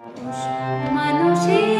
मनुष्य